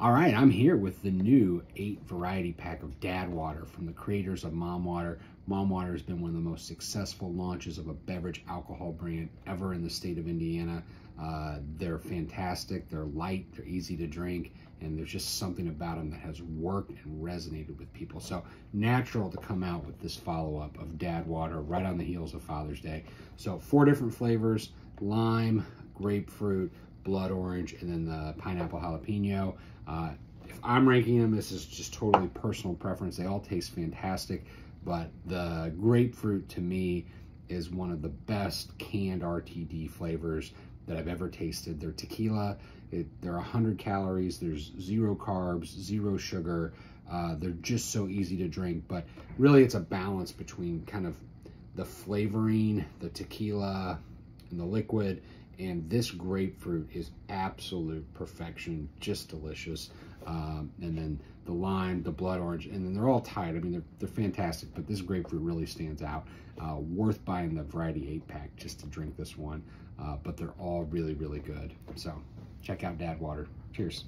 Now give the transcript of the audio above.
All right, I'm here with the new eight variety pack of Dad Water from the creators of Mom Water. Mom Water has been one of the most successful launches of a beverage alcohol brand ever in the state of Indiana. Uh, they're fantastic, they're light, they're easy to drink, and there's just something about them that has worked and resonated with people. So natural to come out with this follow-up of Dad Water right on the heels of Father's Day. So four different flavors, lime, grapefruit, blood orange, and then the pineapple jalapeno. Uh, if I'm ranking them, this is just totally personal preference. They all taste fantastic, but the grapefruit to me is one of the best canned RTD flavors that I've ever tasted. They're tequila, it, they're 100 calories, there's zero carbs, zero sugar. Uh, they're just so easy to drink, but really it's a balance between kind of the flavoring, the tequila, and the liquid, and this grapefruit is absolute perfection, just delicious. Um, and then the lime, the blood orange, and then they're all tied. I mean, they're, they're fantastic, but this grapefruit really stands out. Uh, worth buying the variety eight pack just to drink this one, uh, but they're all really, really good. So check out Dad Water. Cheers.